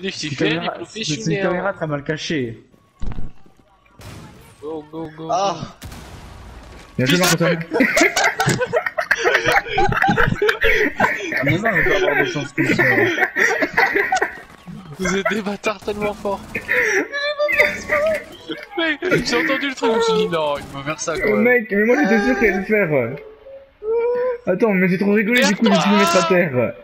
Les C'est une les caméra- c'est une caméra hein. très mal cachée. Go, go, go. Ah Bien joué, Marc-Antoine. Ah, mais non, on peut avoir des chances comme ça. Vous êtes des bâtards tellement forts. Mec, j'ai entendu le truc, je me suis dit non, il va faire ça quand Oh, même. mec, mais moi j'étais sûr qu'il allait le faire. Attends, mais j'ai trop rigolé, du coup j'ai dû me mettre à terre.